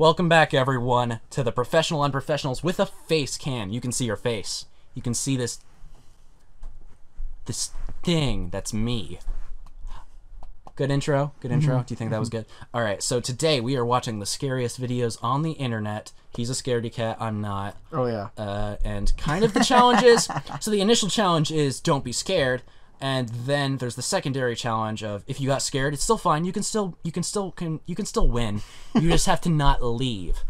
Welcome back, everyone, to the Professional Unprofessionals with a face cam. You can see your face. You can see this. This thing that's me. Good intro. Good intro. Do you think that was good? All right. So today we are watching the scariest videos on the internet. He's a scaredy cat. I'm not. Oh yeah. Uh, and kind of the challenges. so the initial challenge is don't be scared, and then there's the secondary challenge of if you got scared, it's still fine. You can still you can still can you can still win. You just have to not leave.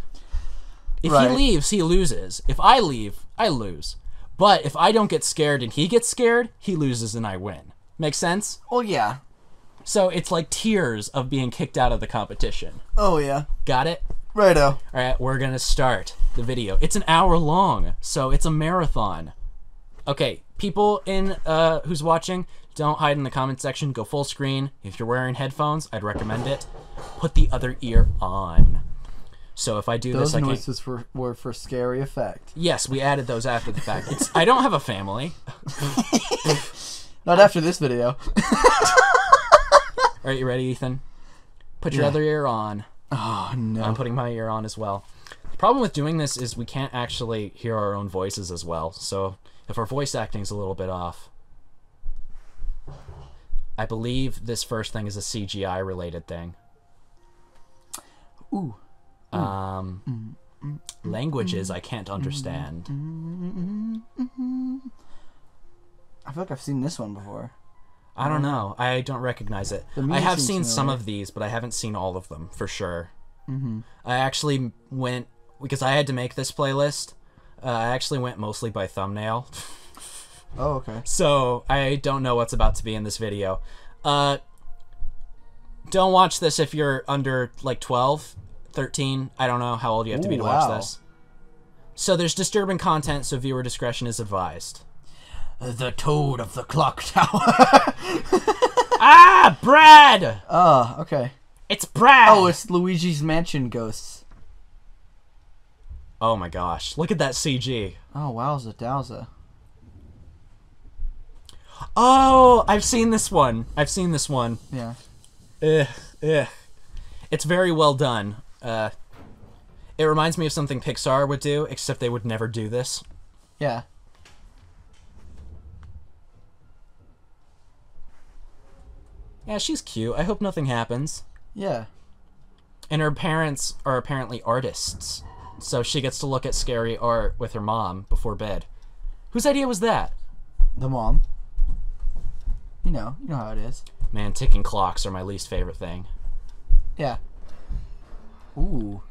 If Right. he leaves, he loses. If I leave, I lose. But if I don't get scared and he gets scared, he loses and I win. Make sense? Oh yeah. So it's like tiers of being kicked out of the competition. Oh yeah. Got it? Righto. All right, we're gonna start the video. It's an hour long, so it's a marathon. Okay, people in uh, who's watching, don't hide in the comment section. Go full screen. If you're wearing headphones, I'd recommend it. Put the other ear on. So if I do Those this, noises were, were for scary effect. Yes, we added those after the fact. It's I don't have a family. Not after this video. All right, you ready, Ethan? Put your Yeah. other ear on. Oh no. I'm putting my ear on as well. The problem with doing this is we can't actually hear our own voices as well. So if our voice acting's a little bit off, I believe this first thing is a CGI related thing. Ooh. Um, languages I can't understand. I feel like I've seen this one before. I don't know. I don't recognize it. I have seen some of these, but I haven't seen all of them for sure. Mm-hmm. I actually went because I had to make this playlist. Uh, I actually went mostly by thumbnail. Oh okay. So I don't know what's about to be in this video. Uh, don't watch this if you're under like 12, 13. I don't know how old you have to be to wow. watch this. So there's disturbing content, so viewer discretion is advised. The toad of the clock tower. ah, Brad! oh okay. It's Brad! Oh, it's Luigi's Mansion ghosts. Oh my gosh, look at that CG. Oh wowza dowza. Oh, I've seen this one. I've seen this one. Yeah. Ugh, ugh. It's very well done. Uh, it reminds me of something Pixar would do, except they would never do this. Yeah. Yeah, she's cute. I hope nothing happens. Yeah. And her parents are apparently artists, so she gets to look at scary art with her mom before bed. Whose idea was that? The mom. You know, you know how it is. Man, ticking clocks are my least favorite thing. Yeah. Ooh.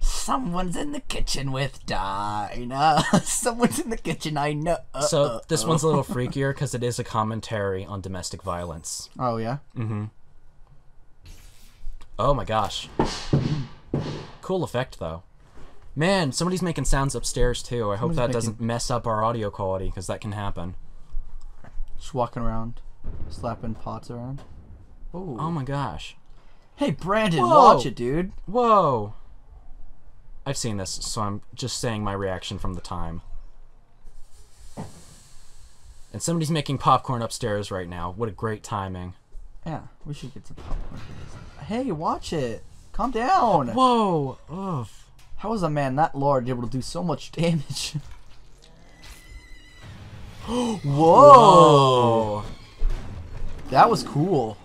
Someone's in the kitchen with Dinah. Someone's in the kitchen, I know. So this one's a little freakier because it is a commentary on domestic violence. Oh, yeah? Mm-hmm. Oh my gosh. Cool effect though. Man, somebody's making sounds upstairs too. I hope Somebody's that making- doesn't mess up our audio quality because that can happen. Just walking around, slapping pots around. Ooh. Oh my gosh. hey, Brandon, Whoa. watch it, dude. Whoa. I've seen this, so I'm just saying my reaction from the time. And somebody's making popcorn upstairs right now. What a great timing. Yeah, we should get some popcorn for this. Hey, watch it. Calm down. Whoa. Ugh. How is a man that large able to do so much damage? Whoa. Whoa. That was cool.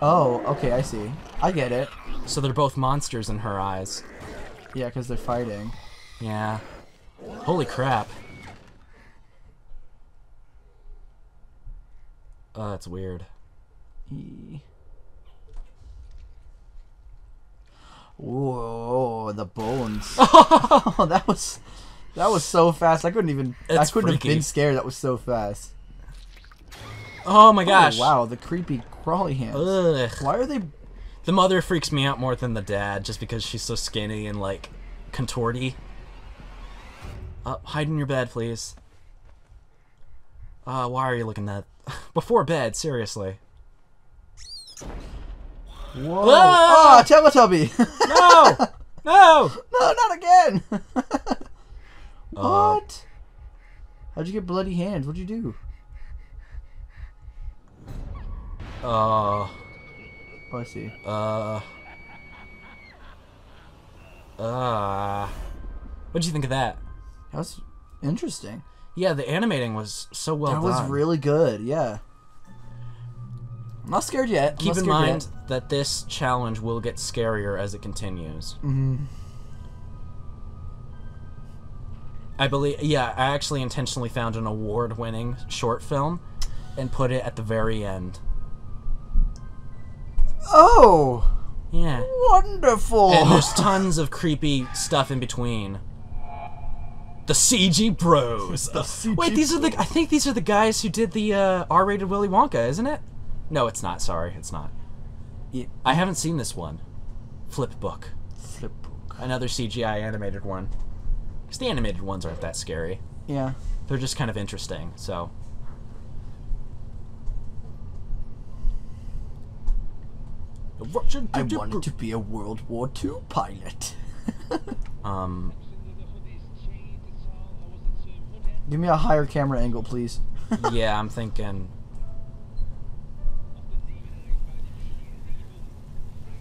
Oh, okay, I see. I get it. So they're both monsters in her eyes. Yeah, because they're fighting. Yeah. Holy crap. Oh, that's weird. E- Whoa, the bones. oh, that was that was so fast. I couldn't even. It's I couldn't freaky. have been scared. That was so fast. Oh my gosh. Oh, wow, the creepy crawly hands. Ugh. Why are they? The mother freaks me out more than the dad just because she's so skinny and like contorty. Uh, hide in your bed, please. Uh, why are you looking that? Before bed, seriously. Whoa! Ah! Ah, Teletubby! No! no! no, not again! Uh, what? How'd you get bloody hands? What'd you do? Uh, Oh, I see. uh, Uh, what'd you think of that? That was interesting. Yeah, the animating was so well done. that was really good. Yeah. I'm not scared yet. I'm Keep in mind that this challenge will get scarier as it continues. Mm-hmm. I believe, yeah, I actually intentionally found an award winning short film and put it at the very end. Oh, Yeah. wonderful! And there's tons of creepy stuff in between. The CG Bros. The CG Wait, these are the. I think these are the guys who did the uh, R-rated Willy Wonka, isn't it? No, it's not. Sorry, it's not. Yeah. I haven't seen this one. Flip Book, Flip book. another CGI animated one. Because the animated ones aren't that scary. Yeah. They're just kind of interesting. So. I wanted to be a World War II pilot. Um. Give me a higher camera angle, please. Yeah, I'm thinking.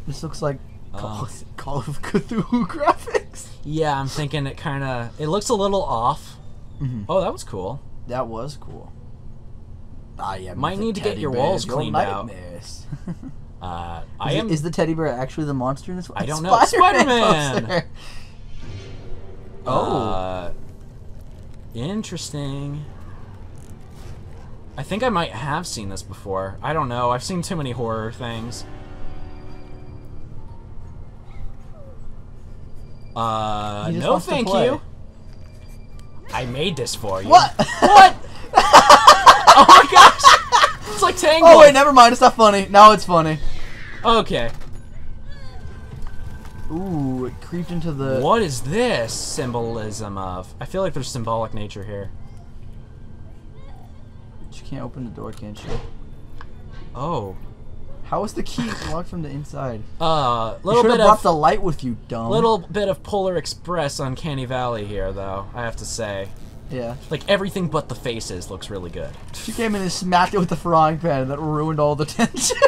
This looks like Call, Uh. Call of Cthulhu graphics. Yeah, I'm thinking it kind of. It looks a little off. Mhm. Oh, that was cool. That was cool. I am. Might need to get your walls cleaned out. Uh, Is it- am. Is the teddy bear actually the monster in this? I don't know. Spider-Man! Oh. Uh, interesting. I think I might have seen this before. I don't know. I've seen too many horror things. Uh, no thank you. I made this for you. What? What? oh my gosh! It's like Tangled. oh wait, never mind. It's not funny. Now it's funny. Okay. Ooh, it creeped into the. What is this symbolism of? I feel like there's symbolic nature here. She can't open the door, can she? Oh. How is the key locked from the inside? Uh, You little should have bit brought of the light with you, dumb. little bit of Polar Express uncanny valley here, though. I have to say, Yeah. like everything but the faces looks really good. She came in and smacked it with the frying pan, and that ruined all the tension.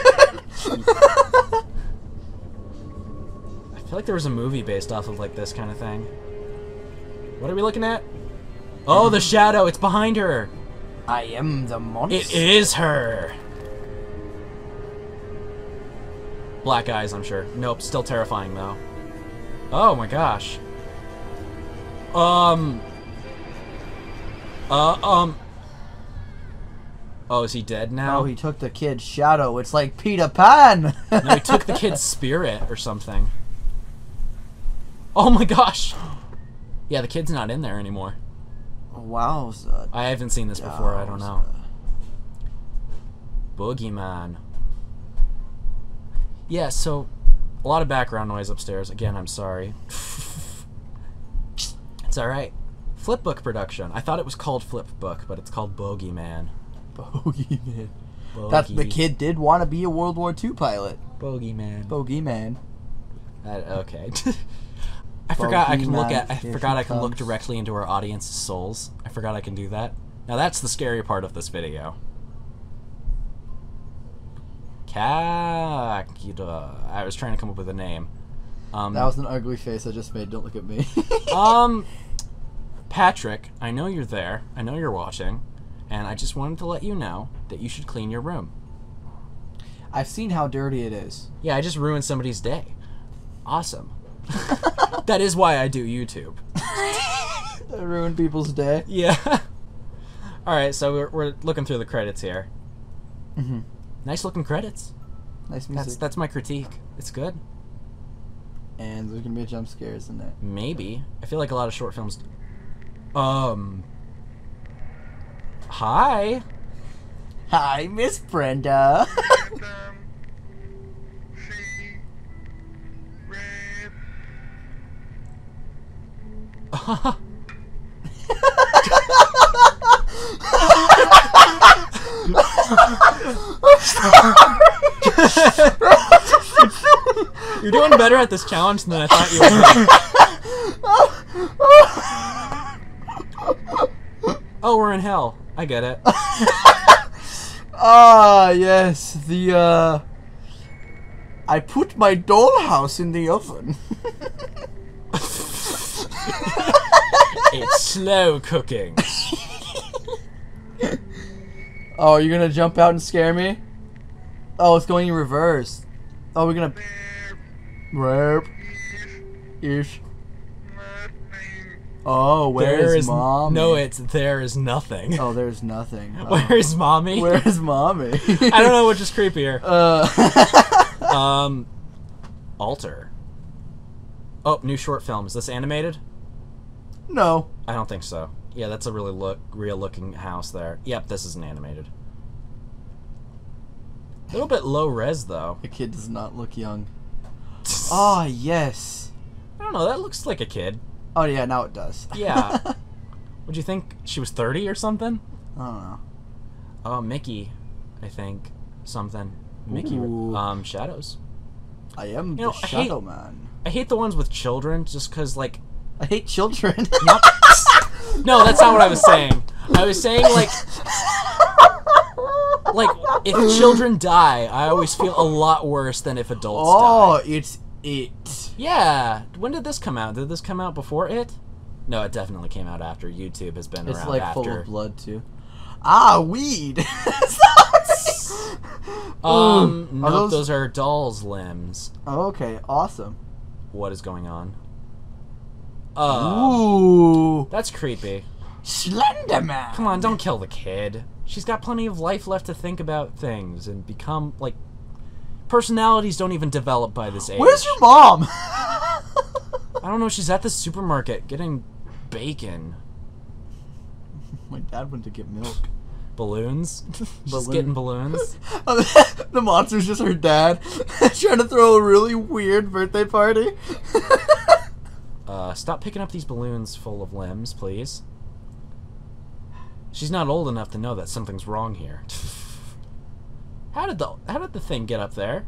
I feel like there was a movie based off of like this kind of thing. What are we looking at? Oh, the shadow! It's behind her. I am the monster. It is her. Black eyes, I'm sure. Nope, still terrifying though. Oh my gosh. Um. Uh, um. Oh, is he dead now? Oh, he took the kid's shadow. It's like Peter Pan. no, he took the kid's spirit or something. Oh my gosh. Yeah, the kid's not in there anymore. Wowza. I haven't seen this before. I don't know. Boogeyman. Yeah, so a lot of background noise upstairs. Again, I'm sorry. it's all right. Flipbook production. I thought it was called Flipbook, but it's called Bogeyman. Bogeyman. Bogey, That the kid did want to be a World War II pilot. Bogeyman. Bogeyman. That- okay. I forgot I can look at. I forgot I can look directly into our audience's souls. I forgot I can do that. Now that's the scary part of this video. Kakida. I was trying to come up with a name. Um, That was an ugly face I just made. Don't look at me. um, Patrick, I know you're there. I know you're watching, and I just wanted to let you know that you should clean your room. I've seen how dirty it is. Yeah, I just ruined somebody's day. Awesome. that is why I do YouTube. I ruined people's day. Yeah. All right, so we're, we're looking through the credits here. hmm Nice looking credits. Nice music. That's that's my critique. It's good. and there's gonna be a jump scare, isn't there? Maybe. I feel like a lot of short films. Um. Hi. Hi, Miss Brenda. You're doing better at this challenge than I thought you were. oh, we're in hell. I get it. Ah, yes, the, uh... I put my dollhouse in the oven. it's slow cooking. Oh, you're gonna jump out and scare me? Oh, it's going in reverse. Oh, we're gonna. Rap. Ish. Oh, There where's is mom? no. It's there is nothing. Oh, there's nothing. Oh. Where's mommy? Where's mommy? I don't know which is creepier. Uh, Um, Alter. Oh, new short film. Is this animated? no. I don't think so. Yeah, that's a really look real looking house there. Yep, this isn't animated. A little bit low res though. The kid does not look young. Ah, yes. I don't know. That looks like a kid. Oh yeah, now it does. Yeah. Would you think she was thirty or something? I don't know. Oh, Mickey, I think something. Mickey. Ooh. Um, shadows. I am You know, the I hate- Shadow Man. I hate the ones with children, just cause like. I hate children. Not, no, that's not what I was saying. I was saying like like if children die, I always feel a lot worse than if adults oh, die. it's it. Yeah. When did this come out? Did this come out before it? No, it definitely came out after. YouTube has been It's around like full after. of blood too. Ah, weed. Um, Ooh, no, are those... those- are dolls' limbs. Oh, okay, awesome. What is going on? Ooh, that's creepy. Slenderman. Come on, don't kill the kid. She's got plenty of life left to think about things and become like personalities don't even develop by this age. Where's your mom? I don't know. She's at the supermarket getting bacon, My dad went to get milk. balloons. She's getting balloons. Oh, the monster's just her dad trying to throw a really weird birthday party. Uh, stop picking up these balloons full of limbs, please. She's not old enough to know that something's wrong here. how did the how did the thing get up there?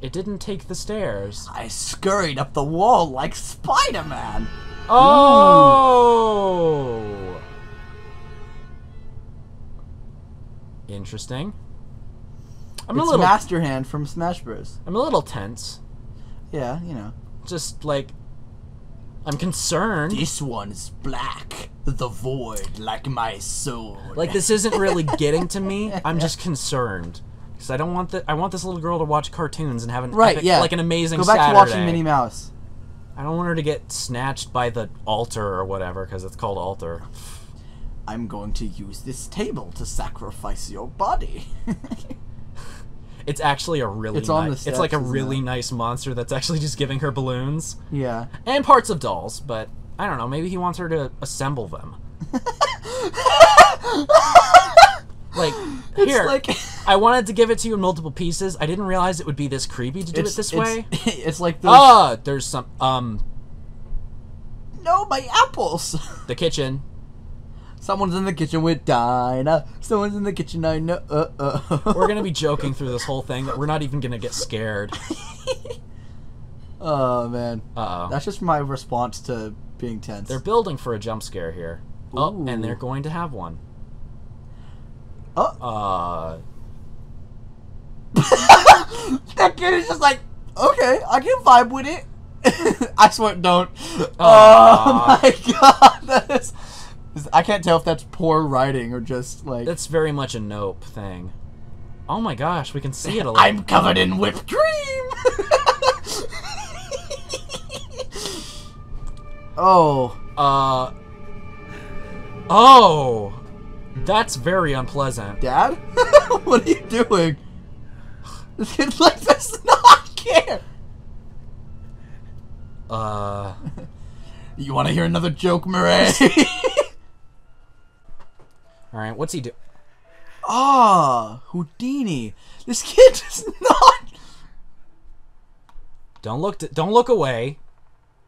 It didn't take the stairs. I scurried up the wall like Spider-Man. Oh. Interesting. I'm it's a little Master Hand from Smash Bros. I'm a little tense. Yeah, you know. Just like I'm concerned. This one's black, the void, like my soul. Like this isn't really getting to me. I'm just concerned because I don't want the I want this little girl to watch cartoons and have an right? epic- yeah, like an amazing Go back Saturday. to watching Minnie Mouse. I don't want her to get snatched by the altar or whatever because it's called altar. I'm going to use this table to sacrifice your body. It's actually a really It's on the nice. It's like a really it? nice monster that's actually just giving her balloons yeah. and parts of dolls. But I don't know. Maybe he wants her to assemble them. Like It's here, like I wanted to give it to you in multiple pieces. I didn't realize it would be this creepy to do it this way. It's, it's like those. Ah, there's some um No, my apples. the kitchen. Someone's in the kitchen with Dinah. Someone's in the kitchen. I know. Uh, uh. We're gonna be joking through this whole thing that we're not even gonna get scared. oh man, Uh oh. that's just my response to being tense. They're building for a jump scare here. Oh, and they're going to have one. oh, Uh, that kid is just like, okay, I can vibe with it. I swear, don't. Oh my god, that is. I can't tell if that's poor writing or just like. that's very much a nope thing. Oh my gosh, we can see it a little. I'm covered in whipped cream. oh, Uh. Oh, that's very unpleasant. Dad, what are you doing? This kid like does not care. Uh. You want to hear another joke, Murray? All right, what's he do? Ah, Houdini. This kid does not. Don't look. don't look away.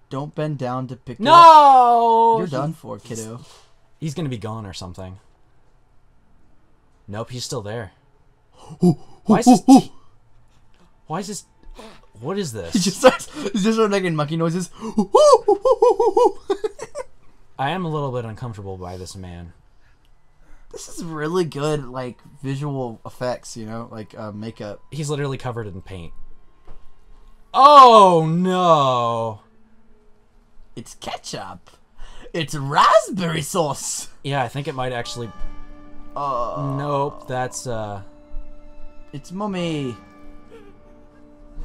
Don't bend down to pick. No. You're He- done for, kiddo. He's gonna be gone or something. Nope, he's still there. Why is this? Why is this? What is He this? just starts. He just starts making monkey noises. I am a little bit uncomfortable by this man. This is really good, like visual effects. You know, like uh, makeup. He's literally covered in paint. Oh no! It's ketchup. It's raspberry sauce. Yeah, I think it might actually. Uh, Nope, that's uh. It's mummy.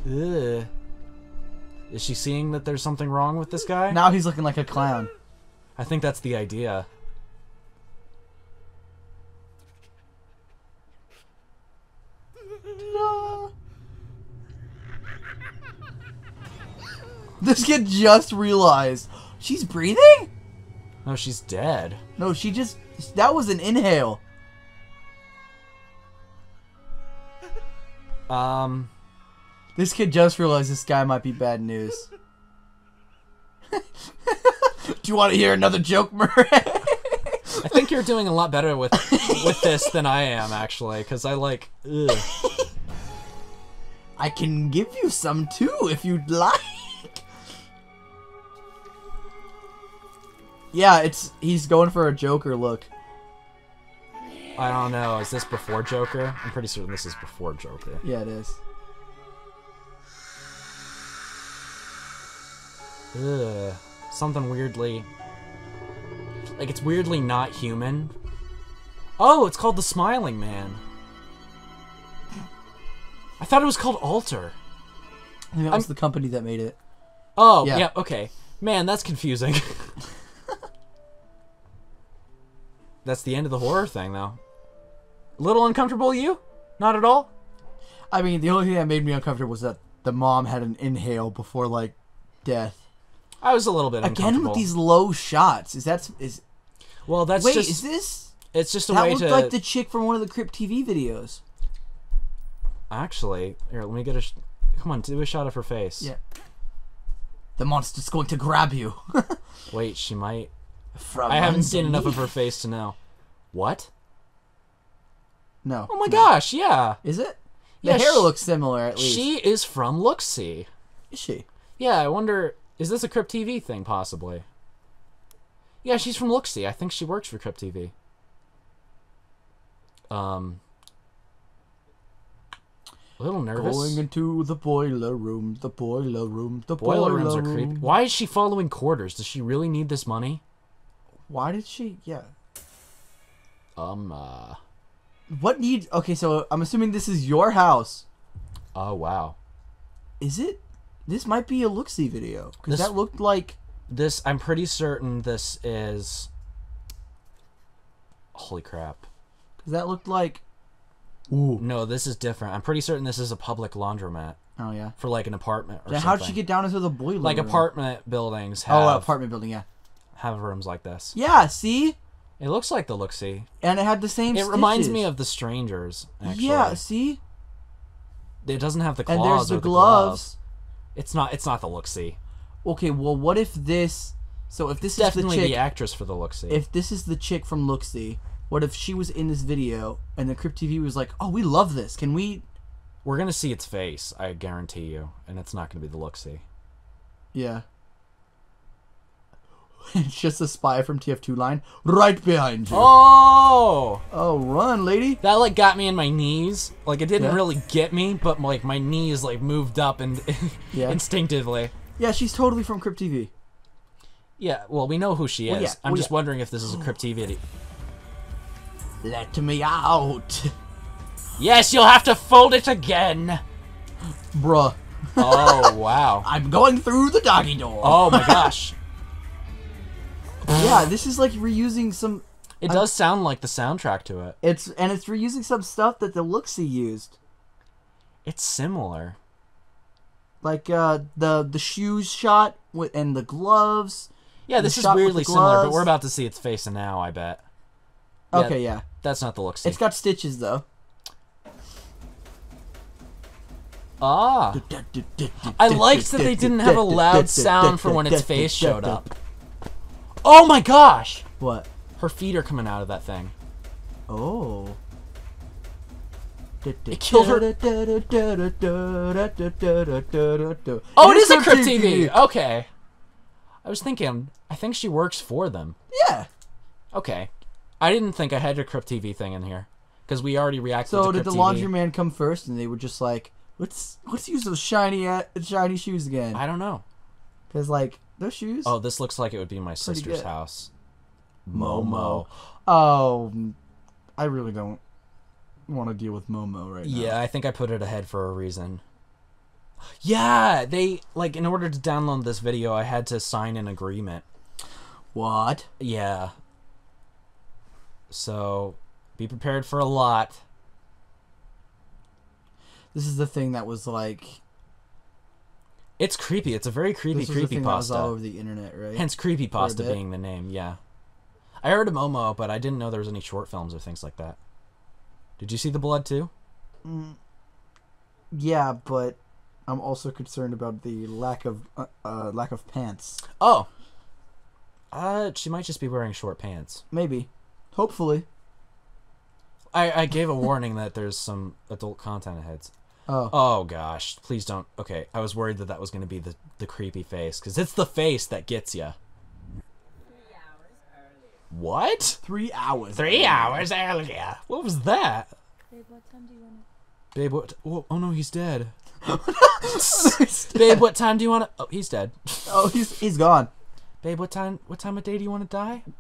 Ugh. Is she seeing that there's something wrong with this guy? Now he's looking like a clown. I think that's the idea. This kid just realized she's breathing. No, she's dead. No, she just that was an inhale. Um. This kid just realized this guy might be bad news. Do you want to hear another joke, Murray? I think you're doing a lot better with with this than I am actually, because I like. I can give you some too if you'd like. Yeah, it's he's going for a Joker look. I don't know. Is this before Joker? I'm pretty certain this is before Joker. Yeah, it is. Ugh. Something weirdly. Like, it's weirdly not human. Oh, it's called The Smiling Man. I thought it was called Alter. I think that was the company that made it. Oh, Yeah. yeah, okay. Man, that's confusing. that's the end of the horror thing, though. A little uncomfortable, you? Not at all? I mean, the only thing that made me uncomfortable was that the mom had an inhale before like death. I was a little bit Again with these low shots. Is that is Well, that's wait? just is this it's just a that way looked to like the chick from one of the Crypt TV videos? actually. Here, let me get a. Sh- Come on, do a shot of her face. Yeah. The monster's going to grab you. Wait, she might. From I haven't seen enough of her face to know. What? No. Oh my gosh, yeah. Is it? The Yeah, hair sh- looks similar at least. She is from Looksee. is she? Yeah, I wonder. Is this a Crypt TV thing, possibly? Yeah, she's from Looksee. I think she works for Crypt TV. Um. A little nervous. Going into the boiler room, the boiler room, the Boiler boiler, rooms are room. creepy. Why is she following quarters? Does she really need this money? Why did she? Yeah. Um, uh. What need? Okay, so I'm assuming this is your house. Oh, wow. Is it? This might be a look-see video because This- that looked like. This, I'm pretty certain this is. Holy crap. Because that looked like. Ooh. No, this is different. I'm pretty certain this is a public laundromat Oh yeah. for like an apartment or Then how'd she get down into the boiler? like room? apartment buildings have Oh, apartment building. Yeah. have rooms like this. Yeah. See, It looks like the Looksee. and it had the same. It reminds me of the Strangers. Actually. Yeah. See, It doesn't have the claws and there's the or the gloves. It's not. It's not the Looksee. Okay. Well, what if this? So if this Definitely is the the, chick, actress for the Looksee. if this is the chick from Looksee, what if she was in this video and the Crypt TV was like, "Oh, we love this. Can we?" We're gonna see its face. I guarantee you, and it's not gonna be the Looksee. Yeah. It's just a spy from TF2 line right behind you. Oh, Oh, run, lady. that like got me in my knees. Like it didn't Yeah. really get me, but like my knees like moved up and Yeah. instinctively. Yeah, she's totally from Crypt TV. Yeah. Well, we know who she is. Well, yeah, I'm well, just wondering if this is a Crypt TV. Let me out. Yes, you'll have to fold it again. Bruh. Oh wow. I'm going through the doggy door. Oh my gosh. Yeah, this is like reusing some It does sound like the soundtrack to it. it's and it's reusing some stuff that the Looksee used. It's similar. Like uh the the shoes shot with and the gloves. Yeah, this is weirdly similar, but we're about to see its face now, I bet. Yeah. Okay, yeah. That's not the look It's got stitches though. Ah. I liked that they didn't have a loud sound for when its face showed up. Oh my gosh! What? Her feet are coming out of that thing. Oh. It killed her- Oh, it is a Crypt TV! Okay. I was thinking, I think she works for them. Yeah. Okay. I didn't think I had a Crypt TV thing in here. Because we already reacted So did the TV. laundryman come first, and they were just like, "Let's let's use those shiny shiny shoes again," I don't know. because like those shoes. Oh, this looks like it would be my sister's good. house. Momo. Oh, I really don't want to deal with Momo right now. Yeah, I think I put it ahead for a reason. Yeah, they like in order to download this video, I had to sign an agreement. What? Yeah. So, be prepared for a lot. This is the thing that was like. It's creepy. It's a very creepy This creepy was all pasta. over the internet, right? Hence creepy pasta being the name. Yeah. I heard of Momo, but I didn't know there was any short films or things like that. Did you see the blood too? yeah, but I'm also concerned about the lack of uh, uh, lack of pants. Oh. Uh, she might just be wearing short pants. Maybe, hopefully. I, I gave a warning that there's some adult content ahead. Oh, Oh gosh, please don't. Okay, I was worried that that was going to be the the creepy face because it's the face that gets you. What? three hours. Three hours earlier. What was that? Babe, what time do you want Babe, what? Oh, oh no, he's dead. Babe, what time do you want to? Oh, he's dead. Oh, he's he's gone. Babe, what time? What time of day do you want to die?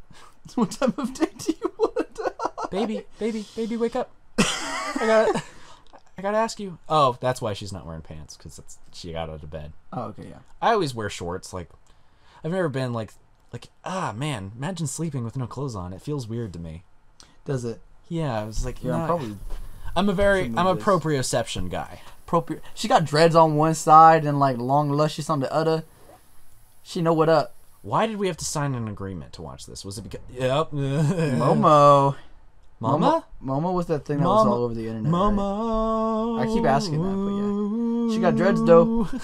What time of day do you want to die? Baby, baby, baby, wake up. I got. I gotta ask you. Oh, that's why she's not wearing pants because she got out of bed. Oh, okay, yeah. I always wear shorts. Like, I've never been like, like ah man, imagine sleeping with no clothes on. It feels weird to me. Does it? Yeah, I was like, Yeah, I'm probably I'm a very, I'm a this. proprioception guy. appropriate. She got dreads on one side and like long luscious on the other. She know what up. Why did we have to sign an agreement to watch this? Was it because? Yep. Momo. Mama. Mama was that thing that was all over the internet. right? Mama. I keep asking that, but yeah. She got dreads, though.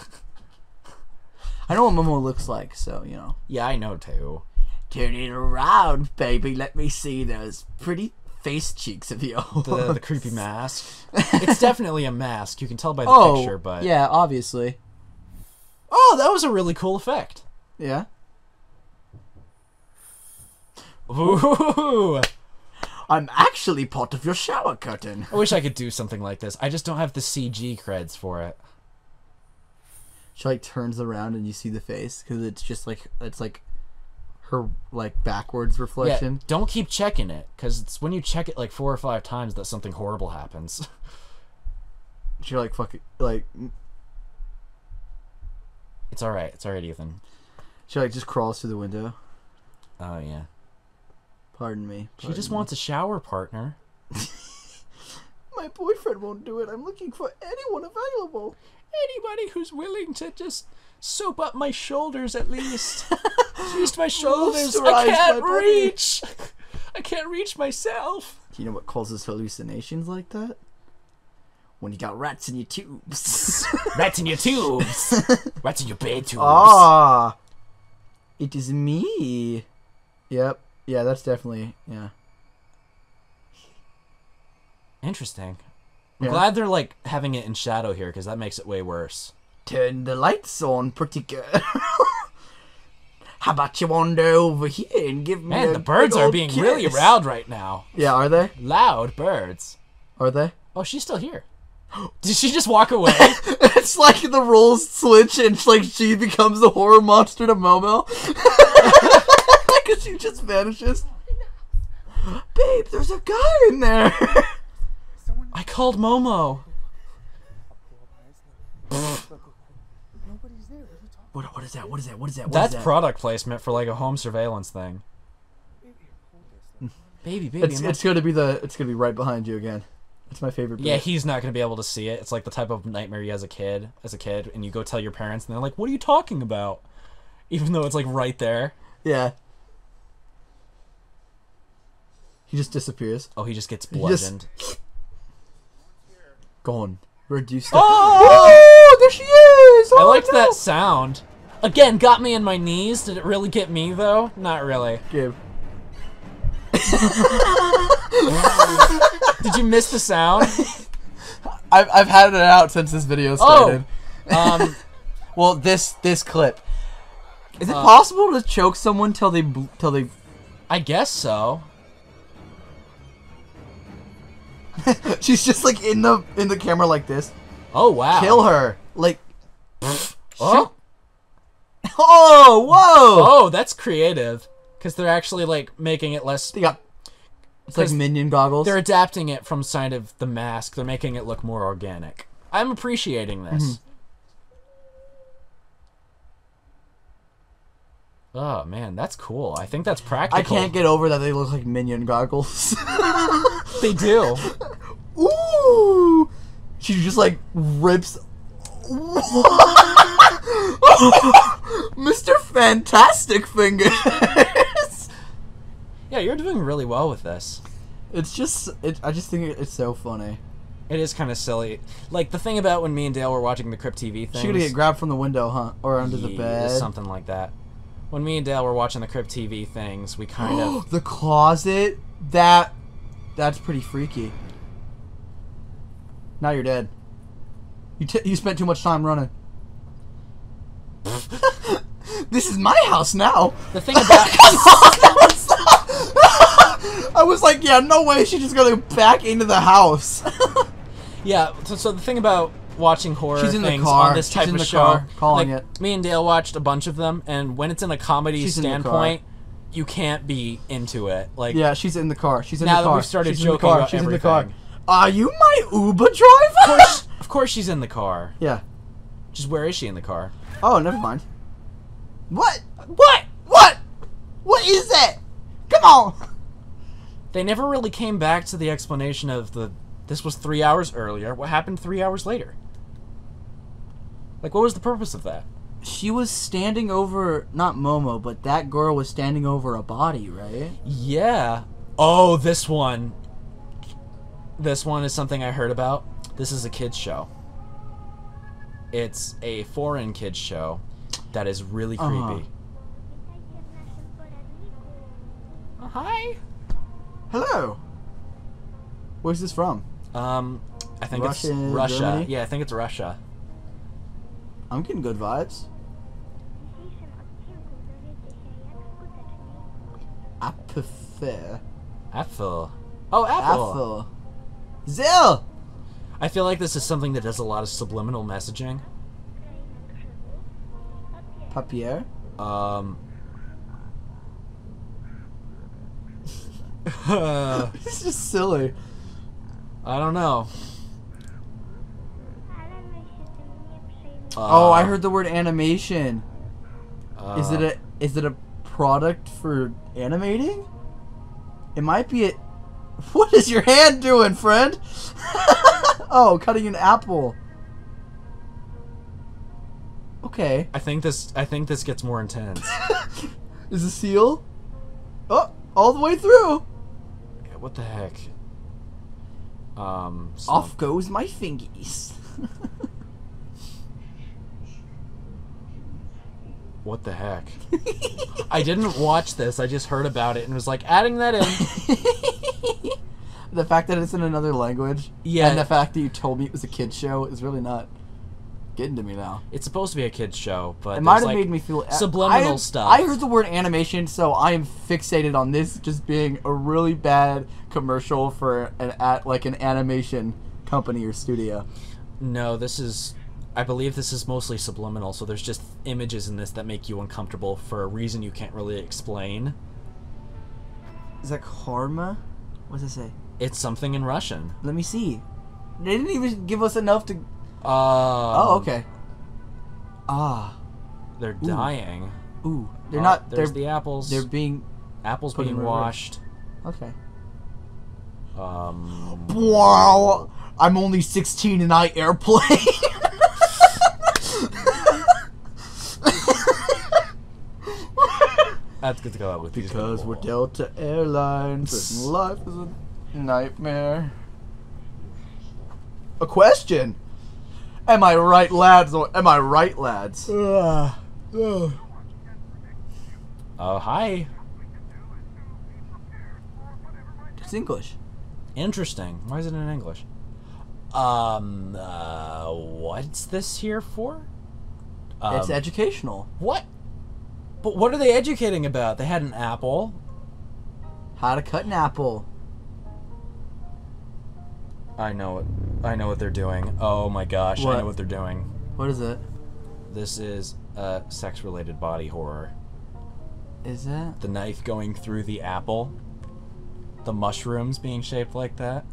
I know what Momo looks like, so you know. Yeah, I know too. Turn it around, baby. Let me see those pretty face cheeks of yours. The the creepy mask. It's definitely a mask. You can tell by the oh, picture, but yeah, obviously. Oh, that was a really cool effect. Yeah. Ooh. I'm actually part of your shower curtain. I wish I could do something like this. I just don't have the CG creds for it. She like turns around and you see the face because it's just like it's like her like backwards reflection. Yeah, don't keep checking it because it's when you check it like four or five times that something horrible happens. She like fucking like It's all right. It's all right, Ethan. she like just crawls through the window. Oh yeah. Pardon me. She just me. wants a shower partner. My boyfriend won't do it. I'm looking for anyone available. Anybody who's willing to just soap up my shoulders at least. Just my shoulders. I can't reach. I can't reach myself. Do you know what causes hallucinations like that? When you got rats in your tubes. Rats in your tubes. Rats in your bed tubes. ah, it is me. Yep. Yeah, that's definitely yeah. Interesting. I'm Yeah. glad they're like having it in shadow here because that makes it way worse. Turn the lights on, pretty girl. How about you wander over here and give me Man, a the birds are being really loud right now. Yeah, are they? Loud birds. Are they? Oh, she's still here. Did she just walk away? it's like the roles switch and it's like she becomes the horror monster to Momo. Because she just vanishes. Babe, there's a guy in there. I called Momo. Nobody's there. What are you talking what, is that? What is that? What is that? What That's is that? product placement for like a home surveillance thing. Baby, baby. It's, it's gonna be the it's gonna be right behind you again. It's my favorite. yeah, he's not gonna be able to see it. It's like the type of nightmare you as a kid, as a kid, and you go tell your parents, and they're like, "What are you talking about?" Even though it's like right there. yeah. He just disappears. Oh, he just gets He just- bludgeoned. Gone. Reduced. Oh! there she is! I Oh, liked no! that sound. Again, got me in my knees. Did it really get me though? Not really. Give. Did you miss the sound? I've, I've had it out since this video Oh! started. Um, Well, this this clip. Is it Uh, possible to choke someone till they till they? I guess so. She's just like in the in the camera like this. Oh wow. Kill her. Like. Oh. Oh, whoa! Oh, that's creative. Because they're actually like making it less. They got. It's like minion goggles. They're adapting it from side of the mask. They're making it look more organic. I'm appreciating this. Mm-hmm. Oh man, that's cool. I think that's practical. I can't get over that they look like minion goggles. They do. Ooh! She just like rips. Mr. Fantastic Fingers! Yeah, you're doing really well with this. it's just. It, I just think it's so funny. It is kind of silly. Like the thing about when me and Dale were watching the Crypt TV thing. She gonna get grabbed from the window, huh? Or under the bed. Something like that. When me and Dale were watching the Crypt TV things, we kind of the closet. That. That's pretty freaky. Now you're dead. You you spent too much time running. this is my house now. the thing about I was like, yeah, no way. She's just gonna back into the house. yeah. So, so the thing about watching horror She's in the things car. on this She's type in of the show, car, calling like, it. me and Dale watched a bunch of them, and when it's in a comedy She's the standpoint, you can't be into it. Like yeah, she's in the car. She's in Now the that car. we've started she's in the joking car. about she's in the car. everything. Are you my Uber driver? of course she's in the car. yeah. Just where is she in the car? Oh, never mind. What? What? What? What is that? Come on. They never really came back to the explanation of the this was three hours earlier. What happened three hours later? Like, what was the purpose of that? She was standing over not Momo, but that girl was standing over a body, right? Yeah. Oh, this one. This one is something I heard about. This is a kids show. It's a foreign kids show that is really Uh-huh. creepy. Hi. Hello. Where's this from? Um, I think Russia, it's Russia. Germany? Yeah, I think it's Russia. I'm getting good vibes. Apple. Apple. Oh, Apple. Apple. Zill. I feel like this is something that does a lot of subliminal messaging. Papier. Um. It's just silly. I don't know. Oh, I Uh, heard the word animation. Is it uh, a is it a product for animating? It might be a. What is your hand doing, friend? oh, cutting an apple. Okay. I think this. I think this gets more intense. Is a seal? Oh, all the way through. Yeah, what the heck? Um. Off goes my fingies. What the heck? I didn't watch this. I just heard about it and was like adding that in. the fact that it's in another language, Yeah. and the fact that you told me it was a kids show is really not getting to me now. It's supposed to be a kids show, but It might have like, made me feel subliminal I, stuff. I heard the word animation, so I am fixated on this just being a really bad commercial for an at like an animation company or studio. No, this is. I believe this is mostly subliminal, so there's just images in this that make you uncomfortable for a reason you can't really explain. Is that karma? What does it say? It's something in Russian. Let me see. They didn't even give us enough to. Uh, Oh, okay. Ah, They're dying. ooh, they're Oh, not. They're There's the apples. they're being apples being washed. okay. Um, Wow, I'm only 16 and I airplane. that's good to go out with because we're. Delta Airlines and life is a nightmare. A question. Am I right, lads, or am I right, lads? Oh, hi. It's English. Interesting. Why is it in English? Um, uh, what's this here for? Um, it's educational. what? But what are they educating about? They had an apple. How to cut an apple. I know it. I know what they're doing. Oh my gosh, I know what they're doing. What is it? This is uh, sex-related body horror. Is it? The knife going through the apple, the mushrooms being shaped like that,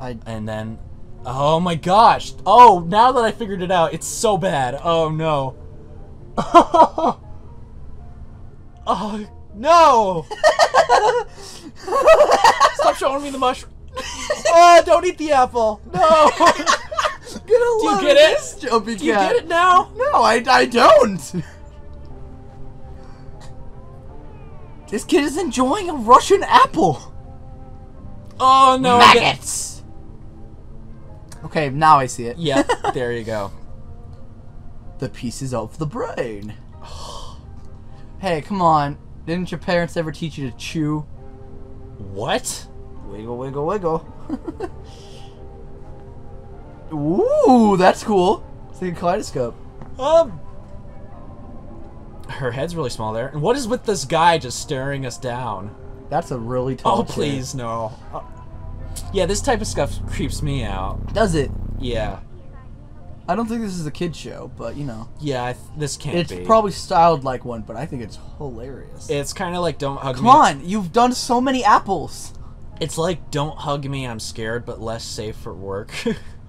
I and then, oh my gosh! Oh, now that I figured it out, it's so bad. Oh no. oh no! Stop showing me the mushroom. Ah, don't eat the apple. No. Do you get it? Jumpy Do you cat. get it now? No, I, I don't. This kid is enjoying a Russian apple. Oh no! Maggots. Okay, now I see it. Yeah, there you go. the pieces of the brain. Hey, come on. Didn't your parents ever teach you to chew? What? Wiggle, wiggle, wiggle. Ooh, that's cool. It's like a kaleidoscope. Um. Her head's really small there. And what is with this guy just staring us down? That's a really tall Oh, chair. please, no. Uh, yeah, this type of stuff creeps me out. Does it? Yeah. I don't think this is a kid show, but you know. Yeah, I th- this can't It's be. probably styled like one, but I think it's hilarious. It's kind of like Don't Hug Come Me. Come on, you've done so many apples. It's like Don't Hug Me, I'm scared, but less safe for work.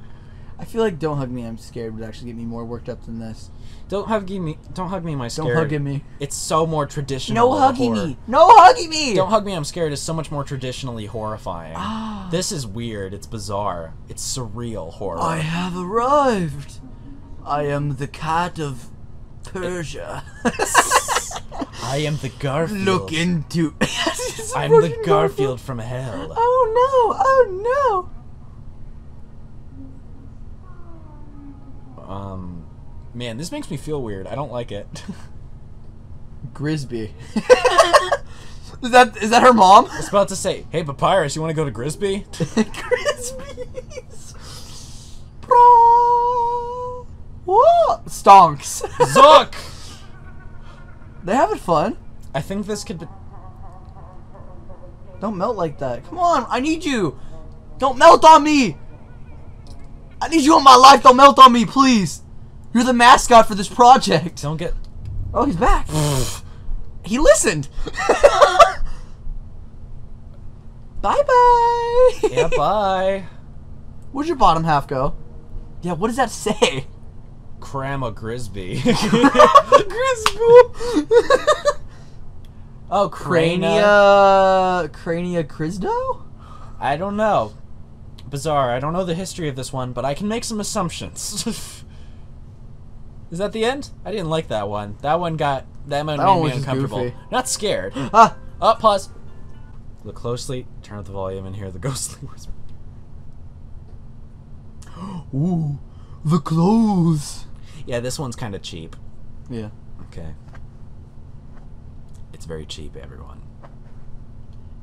I feel like Don't Hug Me, I'm Scared would actually get me more worked up than this. Don't hug me. Don't hug me, my Don't hug me. It's so more traditional. No of a huggy horror. me. No huggy me. Don't hug me, I'm scared is so much more traditionally horrifying. Ah. This is weird. It's bizarre. It's surreal horror. I have arrived. I am the cat of Persia. I am the Garfield. Look into. I'm the Garfield from hell. Oh no! Oh no! Um, man, this makes me feel weird. I don't like it. Grisby. is that is that her mom? I was about to say, hey, Papyrus, you want to go to Grisby? Grisby's. Bro. What? Stonks. Zuck! They're having fun. I think this could be. Don't melt like that. Come on, I need you. Don't melt on me. I need you in my life. Don't melt on me, please. You're the mascot for this project. Don't get. Oh, he's back. he listened. bye bye. Yeah, bye. Where'd your bottom half go? Yeah, what does that say? Crama Grisby. Grisboo. oh. Crania. Crania Crisdo? I don't know. Bizarre. I don't know the history of this one, but I can make some assumptions. Is that the end? I didn't like that one. That one got that one That made one me uncomfortable. goofy. Not scared. Ah. Oh, pause. Look closely. Turn up the volume and hear the ghostly whisper. Ooh. The clothes. Yeah, this one's kind of cheap. Yeah. Okay. It's very cheap, everyone.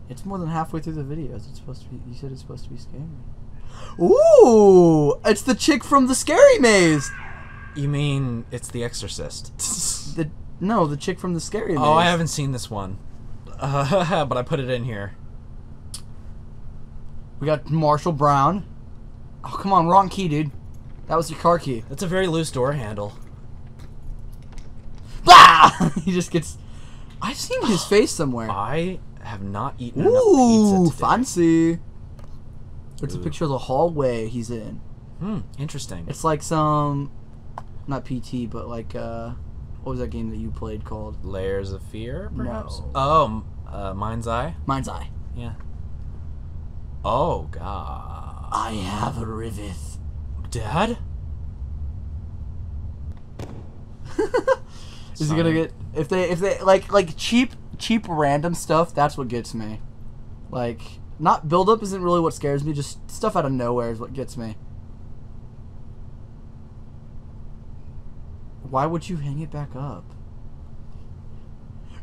It's more than halfway through the videos. It's supposed to be. You said it's supposed to be scary. Ooh! It's the chick from the Scary Maze. You mean it's The Exorcist? The no, the chick from the Scary Maze. oh, I haven't seen this one. Uh, but I put it in here. We got Marshall Brown. Oh, come on, wrong key, dude. That was your car key. That's a very loose door handle. Bah! he just gets. I've seen his face somewhere. I have not eaten Ooh, enough pizza today. fancy. It's a picture of the hallway he's in. Hmm, interesting. It's like some, not PT, but like uh, what was that game that you played called? Layers of Fear, perhaps? No. Oh, m- uh, Mind's Eye? Mind's Eye. Yeah. Oh, God. I have a riveth. Dad? Is he gonna get if they if they like like cheap cheap random stuff? That's what gets me. Like not build up isn't really what scares me. Just stuff out of nowhere is what gets me. Why would you hang it back up?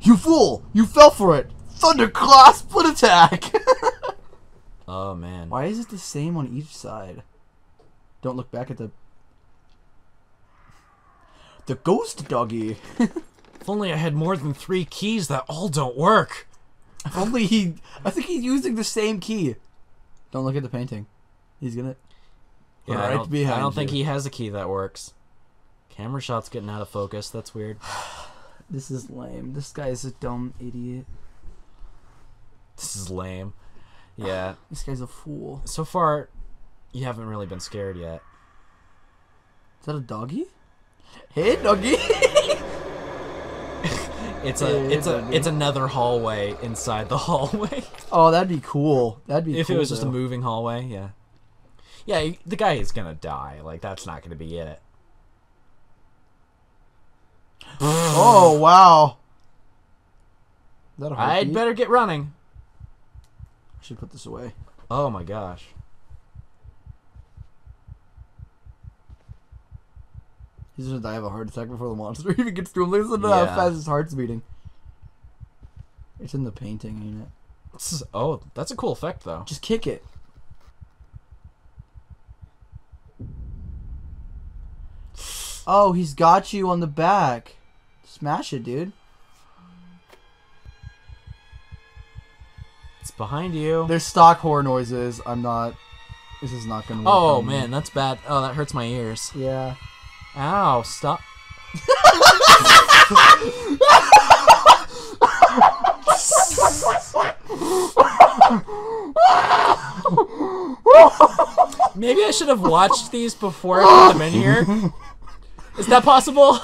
You fool! You fell for it. Thunderclaw split attack. Oh, man. Why is it the same on each side? Don't look back at the the ghost doggy. If only I had more than three keys that all don't work. If only he. I think he's using the same key. Don't look at the painting. He's gonna. Yeah, I Right don't, behind I don't think he has a key that works. Camera shot's getting out of focus. That's weird. This is lame. This guy is a dumb idiot. This is lame. Yeah. This guy's a fool. So far, you haven't really been scared yet. Is that a doggy? Hey, doggy. It's a Hey, it's a it's another hallway inside the hallway. oh, that'd be cool. That'd be if cool, it was just a moving hallway, yeah. Yeah, the guy is gonna die. Like that's not gonna be it. Oh wow. Is that a I'd heartbeat? better get running. I should put this away. Oh my gosh. He's gonna die of a heart attack before the monster even gets to him. Listen to uh, Yeah. how fast his heart's beating. It's in the painting, ain't it? Oh, that's a cool effect though. Just kick it. Oh, he's got you on the back. Smash it, dude. It's behind you. There's stock horror noises. I'm not. This is not gonna. Work Oh on me. man, that's bad. Oh, that hurts my ears. Yeah. Ow, stop. Maybe I should have watched these before I put them in here. Is that possible?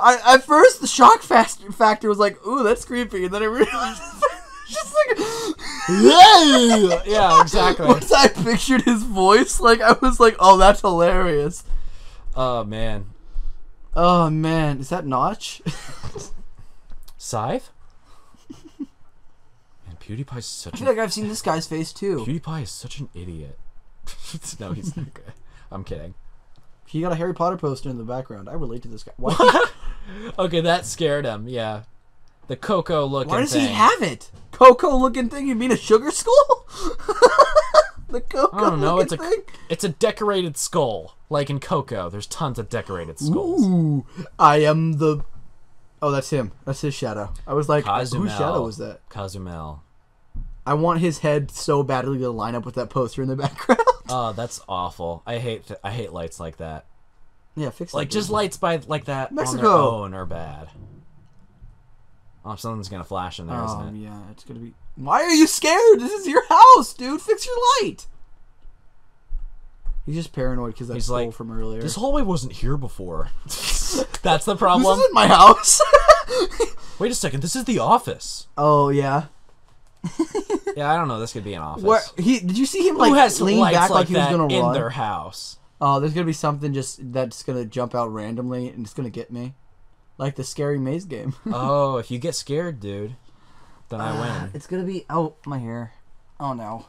I, at first, the shock factor was like, "Ooh, that's creepy," and then I realized just like, yeah, exactly. Once I pictured his voice, like I was like, "Oh, that's hilarious." Oh man, Oh man, is that Notch? Scythe. Man, PewDiePie's such I a feel like I've seen this guy's face too. PewDiePie is such an idiot. no, he's not good. I'm kidding. He got a Harry Potter poster in the background. I relate to this guy. Why? Okay, that scared him. Yeah, the Coco looking. Why does thing. he have it? Coco looking thing? You mean a sugar skull? the Coco I don't know. It's a thing? it's a decorated skull, like in Coco. There's tons of decorated skulls. Ooh, I am the. Oh, that's him. That's his shadow. I was like, whose shadow was that? Cozumel. I want his head so badly to line up with that poster in the background. Oh, that's awful. I hate I hate lights like that. yeah, fix Like just lights by like that on their Mexico. own are bad. Oh, something's gonna flash in there, Oh not it? yeah, it's gonna be. Why are you scared? This is your house, dude. Fix your light. He's just paranoid because that He's like, from earlier. This hallway wasn't here before. That's the problem. This isn't my house. Wait a second. This is the office. oh yeah. Yeah, I don't know. This could be an office. Where he did you see him like Who has lean lights back like, like, he was that gonna in run? their house? Oh, there's gonna be something just that's gonna jump out randomly and it's gonna get me, like the scary maze game. oh, if you get scared, dude, then I win. it's gonna be oh my hair. Oh no.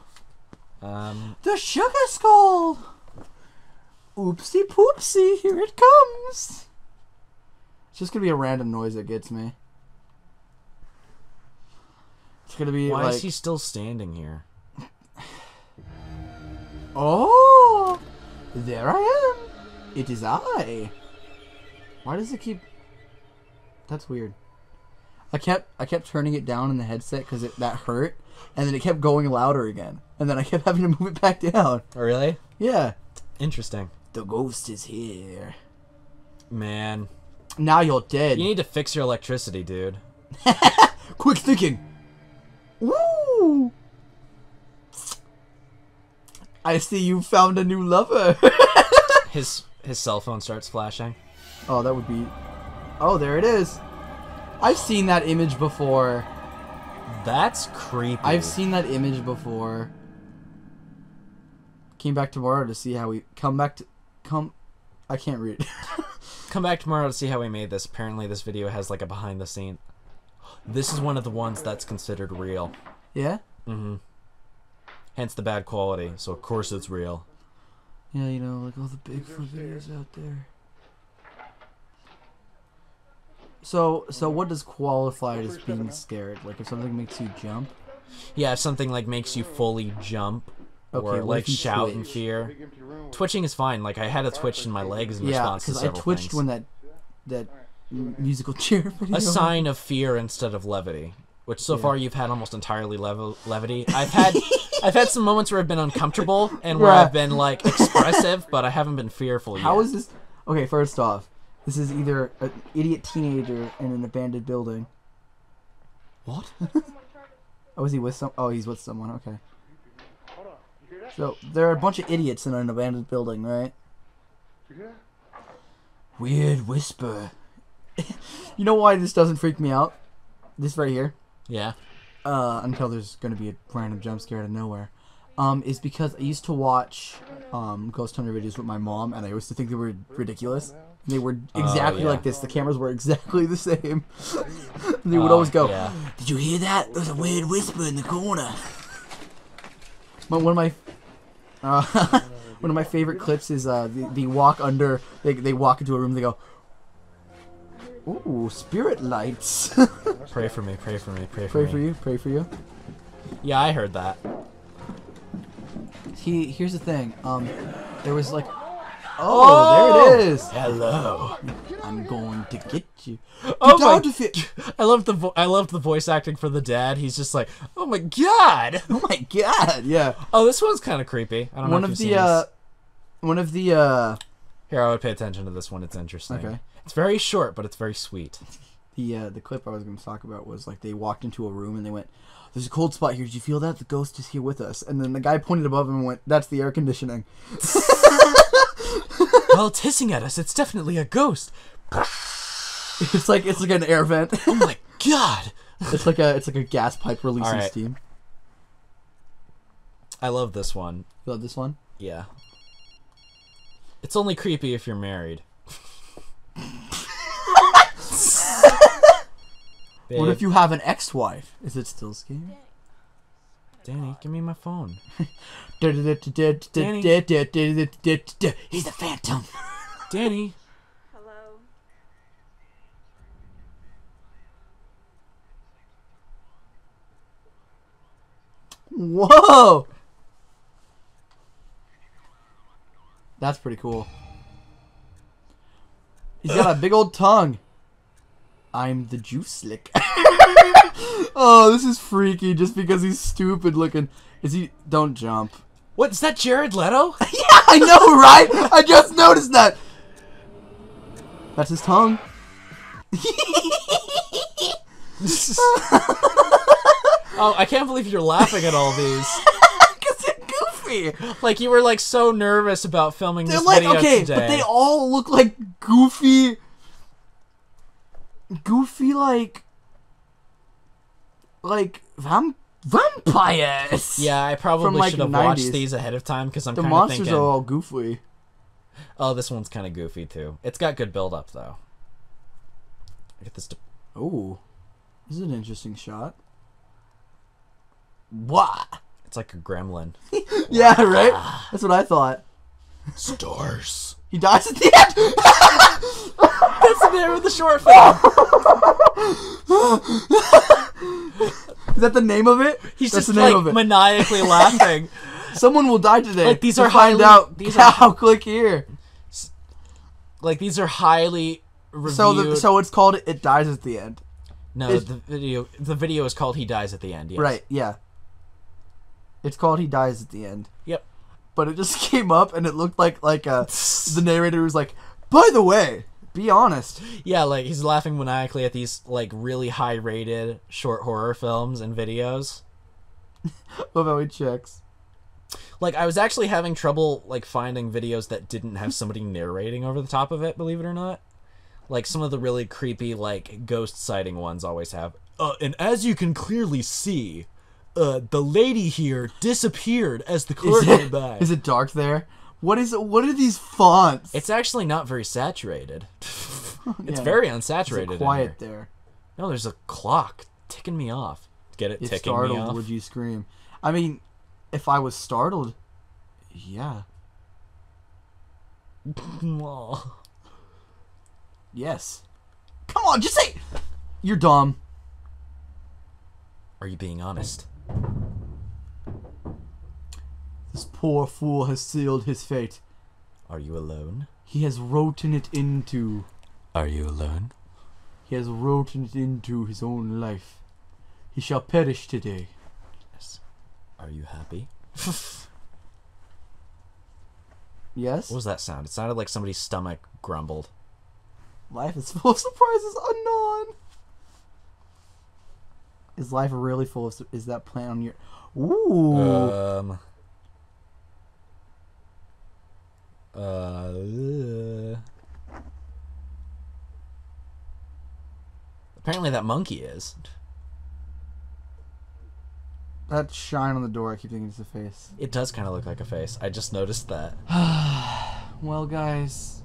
Um, The sugar skull. Oopsie poopsie, here it comes. It's just gonna be a random noise that gets me. It's gonna be why like, is he still standing here? oh, there I am. It is I. Why does it keep? That's weird. I kept I kept turning it down in the headset because it that hurt, and then it kept going louder again, and then I kept having to move it back down. Oh, really? Yeah, Interesting. the ghost is here. Man, Now you're dead. you need to fix your electricity, dude. Quick thinking. Woo! I see you found a new lover. His his cell phone starts flashing. oh, that would be. Oh, there it is. I've seen that image before. That's creepy. I've seen that image before. Came back tomorrow to see how we come back to come. I can't read. Come back tomorrow to see how we made this. Apparently, this video has like a behind the scene. This is one of the ones that's considered real. yeah. Mm-hmm. Hence the bad quality. So of course it's real. Yeah, you know, like all the Bigfoot videos out there. So, so what does qualify as being scared? Like if something makes you jump? Yeah, if something like makes you fully jump Okay, or like if you shout in fear. Twitching is fine. Like I had a twitch in my legs in Yeah, response to because I twitched things. when that that m- musical chair video. a sign of fear instead of levity, which so Yeah. far you've had almost entirely level levity. I've had I've had some moments where I've been uncomfortable and where Yeah. I've been like expressive, but I haven't been fearful yet. How is this? Okay, first off, this is either an idiot teenager in an abandoned building. What? oh, is he with some? Oh, he's with someone. Okay. Hold on. You hear that? So there are a bunch of idiots in an abandoned building, right? You hear that? Weird whisper. you know why this doesn't freak me out? This right here. Yeah. uh, until there's gonna be a random jump scare out of nowhere, um, is because I used to watch um, Ghost Hunter videos with my mom, and I used to think they were ridiculous. They were exactly Oh, yeah. like this. The cameras were exactly the same. they would Oh, always go, yeah. "Did you hear that? There's a weird whisper in the corner." But one of my uh, one of my favorite clips is uh, the, the walk under. They, they walk into a room. They go, "Ooh, spirit lights." Pray for me, pray for me, pray for pray me. for you. Pray for you. Yeah, I heard that. He here's the thing. Um, there was like, oh, there it is. Hello. I'm going to get you. Oh Get my- out of it. I love the vo- I loved the voice acting for the dad. He's just like, "Oh my god." Oh my god. Yeah. Oh, this one's kind of creepy. I don't One know of if the you've seen uh, this. one of the uh, Here, I would pay attention to this one. It's interesting. Okay. It's very short, but it's very sweet. the uh, the clip I was going to talk about was like they walked into a room and they went, "There's a cold spot here. Did you feel that? The ghost is here with us." And then the guy pointed above him and went, "That's the air conditioning." Well, it's hissing at us. It's definitely a ghost. It's like it's like an air vent. Oh my god. it's like a it's like a gas pipe releasing Alright. steam. I love this one. You love this one? Yeah. It's only creepy if you're married. What if you have an ex-wife? Is it still scary? Danny, give me my phone. Danny. He's a phantom. Danny. Hello. Whoa! That's pretty cool. He's got a big old tongue. I'm the juice slick. oh, this is freaky just because he's stupid looking. Is he? Don't jump. What is that Jared Leto? Yeah, I know, right? I just noticed that. That's his tongue. oh, I can't believe you're laughing at all these. Cause they're goofy. Like you were like so nervous about filming They're this like video okay, today. but they all look like goofy, goofy like, like vamp vampires. yeah, I probably like, should have watched these ahead of time because I'm the monsters thinking. are all goofy. Oh, this one's kind of goofy too. It's got good build up though. I get this. To... Oh, this is an interesting shot. What? It's like a gremlin. Yeah, right. That's what I thought. Stars. He dies at the end. That's the name of the short film. Is that the name of it? He's That's just the name like of it. maniacally laughing. Someone will die today. Like, these To are find highly- out. these are- click here. Like these are highly reviewed. So, the, so it's called "It Dies at the End." no, it's- the video. The video is called "He Dies at the End." Yes. Right? Yeah. It's called "He Dies at the End," Yep. But it just came up and it looked like like uh, the narrator was like, "By the way, be honest." Yeah, like he's laughing maniacally at these like really high rated short horror films and videos. Love how he checks. Like I was actually having trouble like finding videos that didn't have somebody narrating over the top of it, believe it or not. Like some of the really creepy like ghost sighting ones always have. Uh, and as you can clearly see, uh, the lady here disappeared as the it, went by. is it dark there? What is it? What are these fonts? It's actually not very saturated. it's Yeah. very unsaturated. quiet here. there. No, there's a clock ticking me off. Get it? If ticking me startled, off. would you scream? I mean, if I was startled, yeah, yes. Come on, just say you're dumb. Are you being honest? This poor fool has sealed his fate. Are you alone? He has written it into. Are you alone? He has written it into his own life. He shall perish today. Yes. Are you happy? Yes? What was that sound? It sounded like somebody's stomach grumbled. Life is full of surprises unknown. Is life really full of? Is that plant on your? Ooh. Um. Uh. Apparently, that monkey is. that shine on the door. I keep thinking it's a face. It does kind of look like a face. I just noticed that. Well, guys,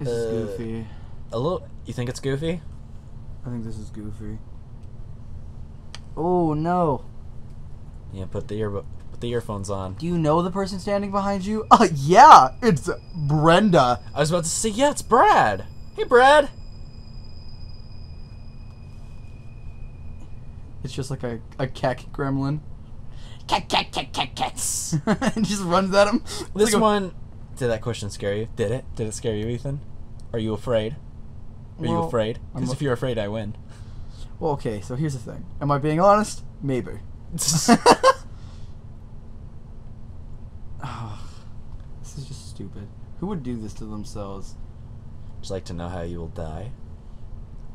this is Uh, goofy. A little. You think it's goofy? I think this is goofy. Oh no! Yeah. Put the ear. Put the earphones on. Do you know the person standing behind you? Uh, yeah, it's Brenda. I was about to say, yeah, it's Brad. Hey, Brad. It's just like a a keck gremlin. Cat, cat, cat, cat, cats. and just runs at him. It's This like a- one. Did that question scare you? Did it? Did it scare you, Ethan? Are you afraid? Are you afraid? Because if you're afraid, I win. Well, okay, so here's the thing. Am I being honest? Maybe. Oh, this is just stupid. Who would do this to themselves? Just like to know how you will die?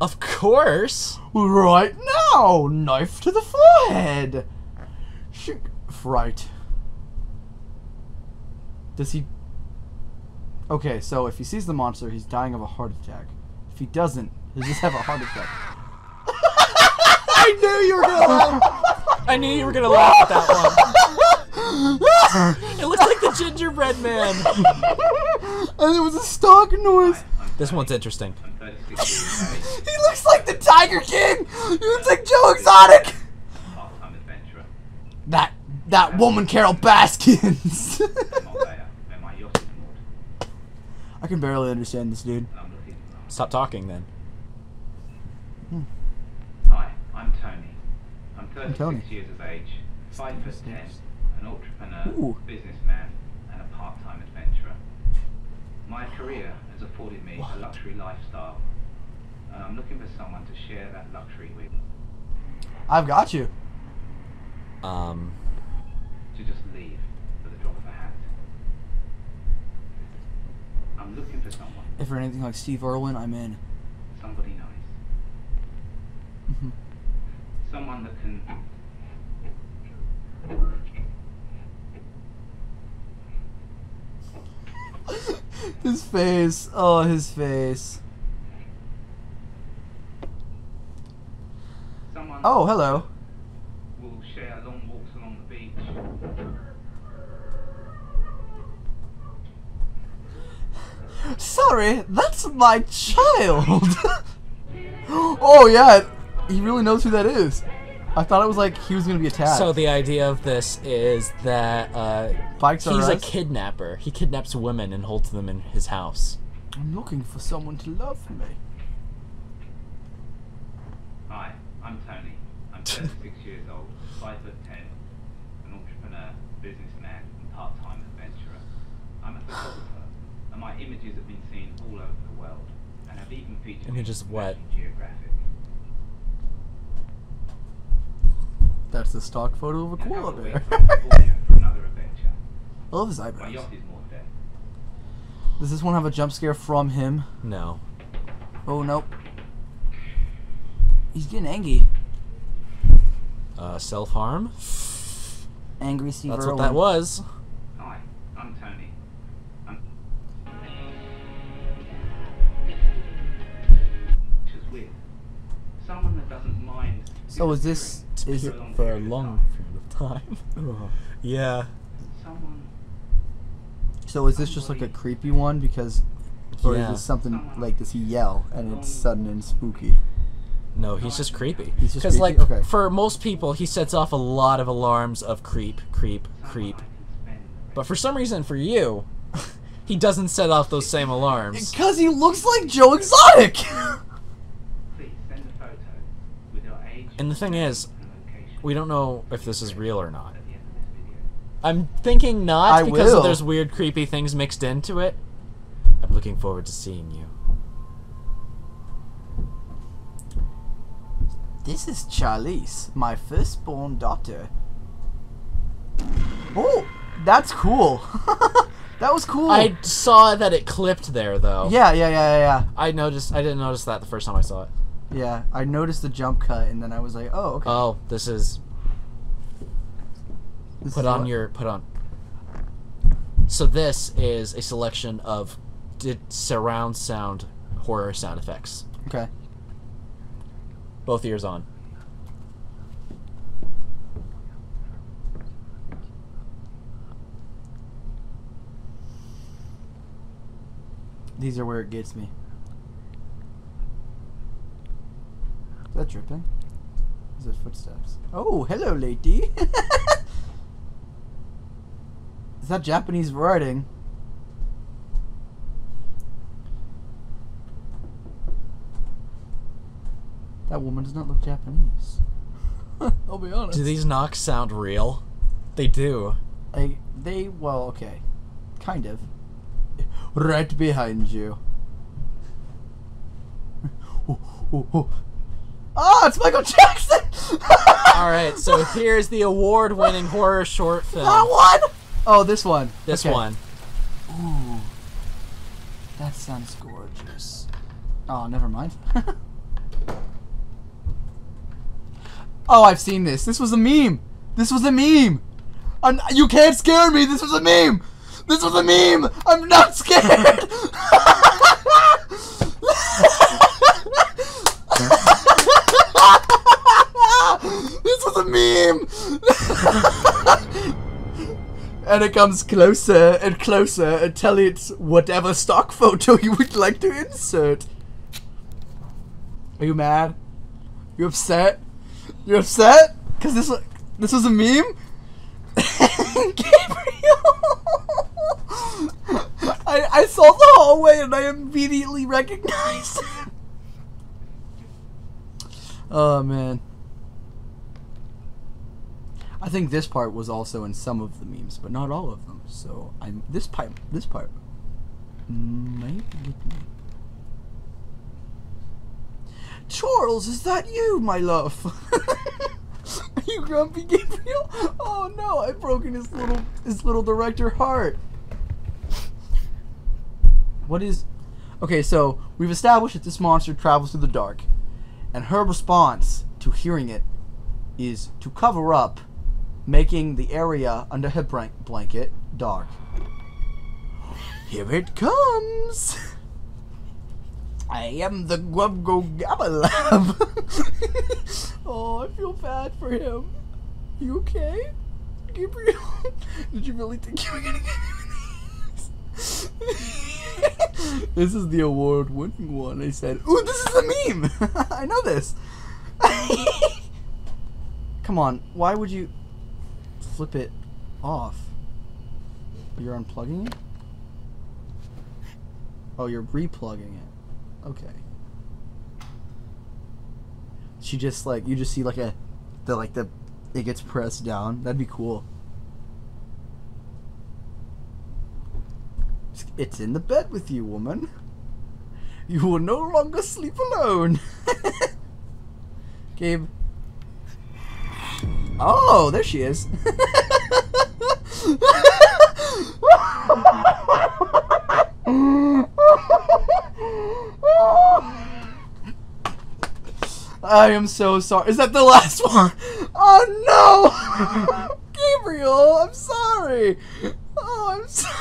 Of course! Right now! Knife to the forehead! Sh- fright. Does he. Okay, so if he sees the monster, he's dying of a heart attack. If he doesn't, he'll just have a heart attack. I knew you were gonna laugh! I knew you were gonna laugh at that one. it looks like the gingerbread man. and it was a stock noise. This one's interesting. I'm 36 years of age, He looks like the Tiger King! He looks like Joe Exotic! That that woman Carol Baskins. I'm Marbella, where my yacht is moored, I can barely understand this dude. and I'm looking for Stop talking then. Hi, I'm Tony. I'm 36 Tony. years of age, 5 foot 10, an entrepreneur, Ooh. businessman, and a part-time adventurer. My career has afforded me a luxury lifestyle, and I'm looking for someone to share that luxury with, I've got you. Um, to just leave with a drop of a hat. I'm looking for someone, If you're anything like Steve Irwin, I'm in. somebody nice. Mhm. Someone that can his face. Oh, his face. someone Oh, hello. will share long walks along the beach. Sorry, that's my child. oh yeah, he really knows who that is. I thought it was like he was gonna be attacked. so the idea of this is that uh, Pikes he's a kidnapper. He kidnaps women and holds them in his house. I'm looking for someone to love me. Hi, I'm Tony. I'm 36 years old, 5 foot 10, an entrepreneur, businessman, and part-time adventurer. I'm a photographer, and my images have been seen all over the world, and featured Images what? That's the stock photo of a koala bear. weeks, I'm in California for another adventure. I love his eyebrows. yacht is moored there. Does this one have a jump scare from him? No. Oh nope. He's getting angry. Uh, self harm? Angry Steve That's Irwin. what that was. Oh, so is this is it? For a long period of time. yeah. So is this just like a creepy one because, or Yeah. is this something like does he yell and it's sudden and spooky? No, he's just creepy. He's just Because, like. Okay. for most people, he sets off a lot of alarms of creep, creep, creep. I can spend. But for some reason, for you, he doesn't set off those same alarms. Because he looks like Joe Exotic. Please send a photo with your age. And the thing is, we don't know if this is real or not. at the end of this video. I'm thinking not I because will. there's weird, creepy things mixed into it. I'm looking forward to seeing you. This is Charlize, my firstborn daughter. Oh, that's cool. that was cool. I saw that it clipped there though. yeah, yeah, yeah, yeah, I noticed. I didn't notice that the first time I saw it. Yeah. I noticed the jump cut, and then I was like, oh, okay. Oh, this is This put is on what- your put on. So this is a selection of di- surround sound horror sound effects. Okay. Both ears on. These are where it gets me. Is that dripping? Is it footsteps? Oh, hello, lady. Is that Japanese writing? That woman does not look Japanese. I'll be honest. Do these knocks sound real? They do. Like they well, okay, kind of. Right behind you. Oh, oh, oh. Ah, it's Michael Jackson. All right, so here's the award-winning horror short film. that one. Oh, this one. This Okay. one. Ooh, that sounds gorgeous. Oh, never mind. oh, I've seen this. This was a meme. This was a meme. I'm, you can't scare me. This was a meme. This was a meme. I'm not scared. A meme. and it comes closer and closer until it's whatever stock photo you would like to insert. Are you mad? You upset? You upset? Cause this this was a meme. Gabriel, I I saw the hallway and I immediately recognized. him. oh man. I think this part was also in some of the memes, but not all of them. So I'm this part. This part. Charles, is that you, my love? Are you grumpy, Gabriel? Oh no, I've broken his little his little director heart. What is? Okay, so we've established that this monster travels through the dark, and her response to hearing it is to cover up making the area under her blanket dark. Here it comes! I am the Grubgo Gabalab! oh, I feel bad for him. You okay? Gabriel? Did you really think you were gonna get these? this is the award winning one. I said, Ooh, this is a meme! I know this! Come on, why would you flip it off? You're unplugging it? Oh, you're replugging it. Okay. She just like you just see like a the like the it gets pressed down. That'd be cool. It's- in the bed with you, woman. You will no longer sleep alone. Gabe. Oh, there she is. I am so sorry. Is that the last one? Oh no! Gabriel, I'm sorry. Oh, I'm sorry.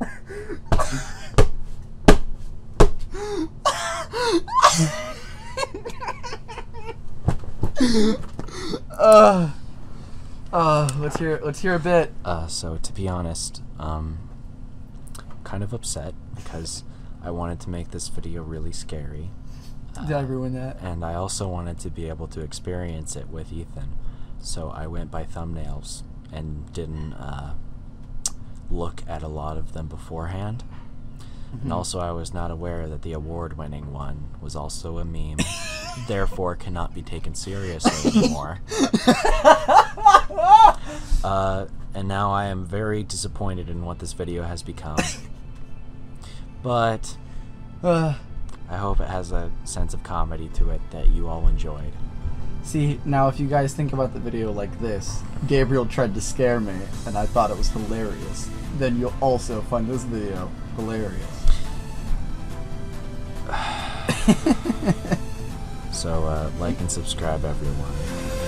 uh, uh, let's hear let's hear a bit. Uh, so to be honest, um, kind of upset because I wanted to make this video really scary, Did I ruin that? and I also wanted to be able to experience it with Ethan. So I went by thumbnails and didn't uh, look at a lot of them beforehand. And also, I was not aware that the award-winning one was also a meme, therefore cannot be taken seriously anymore. Uh, and now I am very disappointed in what this video has become. But Uh, I hope it has a sense of comedy to it that you all enjoyed. See, now if you guys think about the video like this, Gabriel tried to scare me, and I thought it was hilarious. Then you'll also find this video hilarious. So, uh, like and subscribe, everyone.